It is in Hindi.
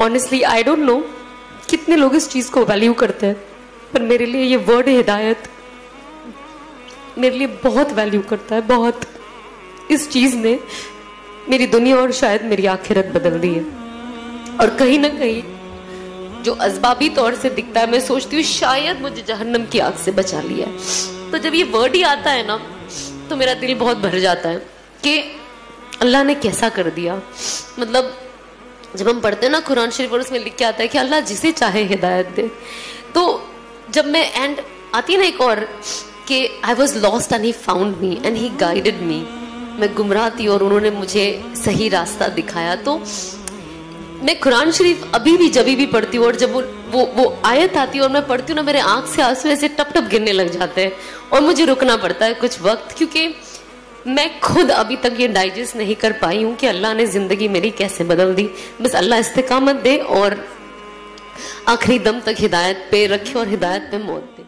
ऑनेस्टली आई डोंट नो कितने लोग इस चीज़ को वैल्यू करते हैं, पर मेरे लिए ये वर्ड हिदायत मेरे लिए बहुत वैल्यू करता है, बहुत। इस चीज़ ने मेरी दुनिया और शायद मेरी आखिरत बदल दी है। और कहीं ना कहीं जो अजबाबी तौर से दिखता है, मैं सोचती हूँ शायद मुझे जहन्नम की आग से बचा लिया है। तो जब ये वर्ड ही आता है ना तो मेरा दिल बहुत भर जाता है कि अल्लाह ने कैसा कर दिया। मतलब जब हम पढ़ते हैं ना, कुरान शरीफ और उसमें लिख के आता है कि अल्लाह जिसे चाहे हिदायत दे। तो जब मैं एंड आती ना एक और, कि I was lost and he found me and he guided me मैं गुमराह थी और उन्होंने मुझे सही रास्ता दिखाया। तो मैं कुरान शरीफ अभी भी, जब भी पढ़ती हूँ और जब वो वो आयत आती है और मैं पढ़ती हूँ ना, मेरे आँख से आँसू ऐसे टप टप गिरने लग जाते हैं और मुझे रुकना पड़ता है कुछ वक्त, क्योंकि मैं खुद अभी तक ये डाइजेस्ट नहीं कर पाई हूँ कि अल्लाह ने ज़िंदगी मेरी कैसे बदल दी। बस अल्लाह इस्तेकामत दे और आखिरी दम तक हिदायत पे रखे और हिदायत पे मौत दे।